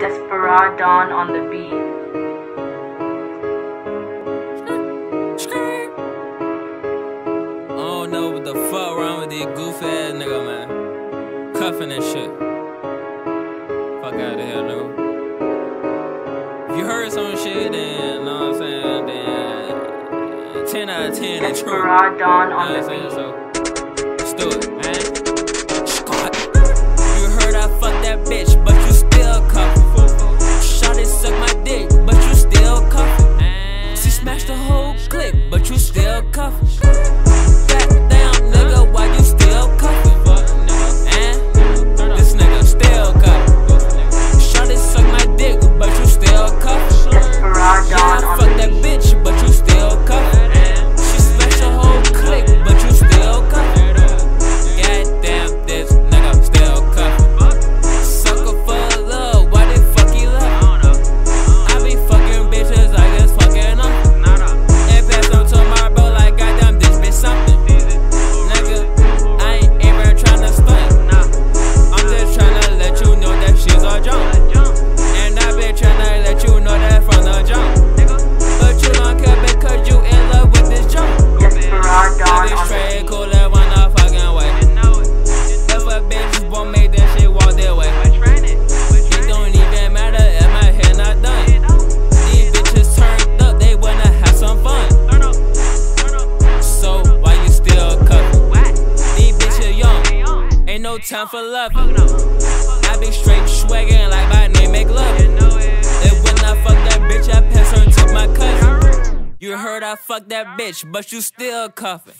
Desperado Dawn on the beat. What the fuck wrong with these ass man. Cuffing and shit. Fuck out of here, nigga. If you heard some shit, then, know what I'm saying, then. 10 out of 10, Desperado Dawn on the beat. So, let's do it. watch the whole clip, but you still cuffin'. time for loving. I be straight swaggin', like my name make love. And when I fuck that bitch, I pass her to my cousin. You heard I fuck that bitch, but you still cuffin'.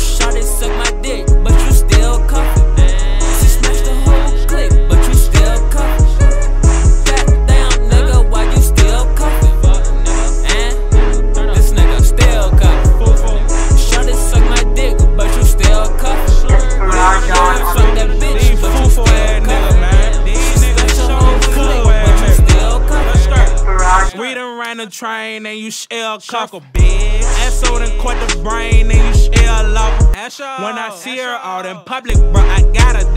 Shot it, suck my dick, but you still cuffin'. She smashed the whole clip, but the train and you shell cock a bitch. so done caught the brain and you shell off. When I see her out in public, bro, I gotta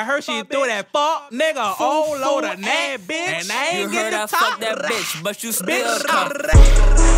I heard she threw that fuck nigga all over that bitch. And I ain't you get heard I fuck that bitch, but you still bitch.